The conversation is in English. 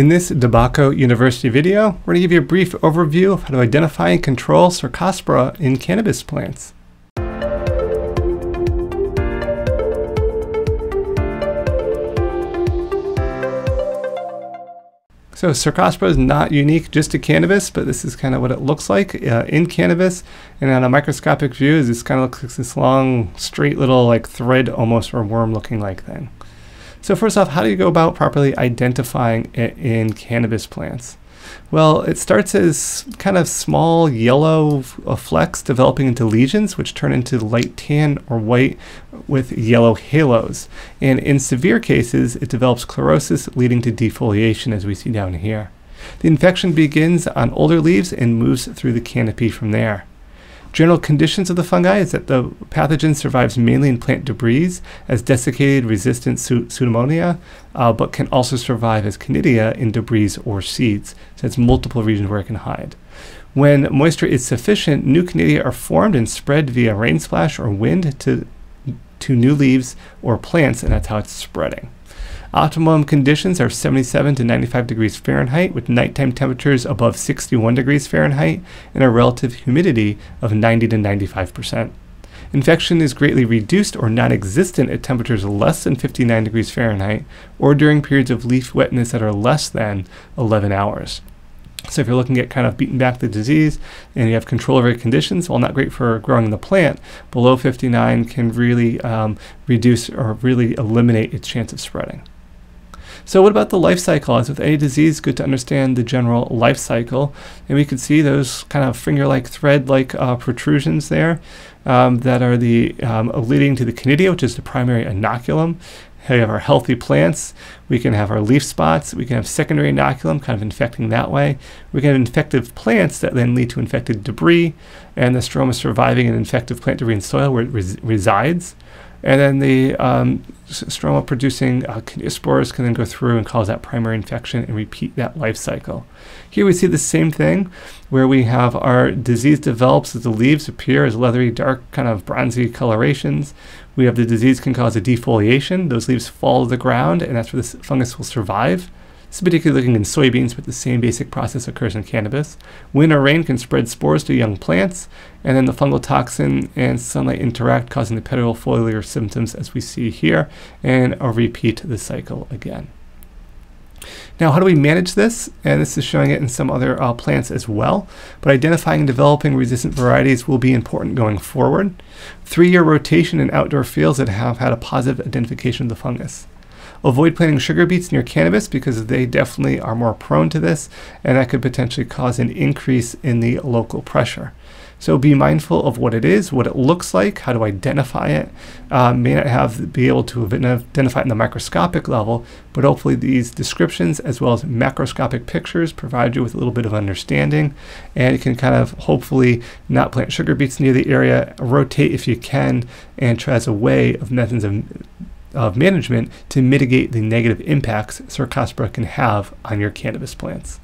In this DeBacco University video, we're going to give you a brief overview of how to identify and control Cercospora in cannabis plants. So Cercospora is not unique just to cannabis, but this is kind of what it looks like uh, in cannabis. And on a microscopic view, this kind of looks like this long, straight little like thread almost or worm looking like thing. So first off, how do you go about properly identifying it in cannabis plants? Well, it starts as kind of small yellow uh, flecks developing into lesions, which turn into light tan or white with yellow halos. And in severe cases, it develops chlorosis leading to defoliation, as we see down here. The infection begins on older leaves and moves through the canopy from there. General conditions of the fungi is that the pathogen survives mainly in plant debris as desiccated resistant pseudostromata, uh, but can also survive as conidia in debris or seeds. So it's multiple regions where it can hide. When moisture is sufficient, new conidia are formed and spread via rain splash or wind to, to new leaves or plants, and that's how it's spreading. Optimum conditions are 77 to 95 degrees Fahrenheit with nighttime temperatures above 61 degrees Fahrenheit and a relative humidity of 90 to 95%. Infection is greatly reduced or non-existent at temperatures less than 59 degrees Fahrenheit or during periods of leaf wetness that are less than 11 hours. So if you're looking at kind of beating back the disease and you have control over conditions, while not great for growing the plant, below 59 can really um, reduce or really eliminate its chance of spreading. So what about the life cycle? As with any disease, good to understand the general life cycle. And we can see those kind of finger-like thread-like uh, protrusions there um, that are the um, leading to the conidia, which is the primary inoculum. We have our healthy plants. We can have our leaf spots. We can have secondary inoculum, kind of infecting that way. We can have infective plants that then lead to infected debris, and the stroma surviving in infective plant debris in soil where it res resides. And then the um, stroma producing uh, spores can then go through and cause that primary infection and repeat that life cycle. Here we see the same thing where we have our disease develops as the leaves appear as leathery, dark, kind of bronzy colorations. We have the disease can cause a defoliation. Those leaves fall to the ground, and that's where this fungus will survive. This is particularly looking in soybeans, but the same basic process occurs in cannabis. Wind or rain can spread spores to young plants, and then the fungal toxin and sunlight interact, causing the petiole foliar symptoms as we see here, and I'll repeat the cycle again. Now, how do we manage this? And this is showing it in some other uh, plants as well. But identifying and developing resistant varieties will be important going forward. Three-year rotation in outdoor fields that have had a positive identification of the fungus. Avoid planting sugar beets near cannabis because they definitely are more prone to this and that could potentially cause an increase in the local pressure. So be mindful of what it is, what it looks like, how to identify it. Uh, may not have be able to identify it in the microscopic level, but hopefully these descriptions as well as macroscopic pictures provide you with a little bit of understanding, and you can kind of hopefully not plant sugar beets near the area, rotate if you can, and try as a way of methods of of management to mitigate the negative impacts Cercospora can have on your cannabis plants.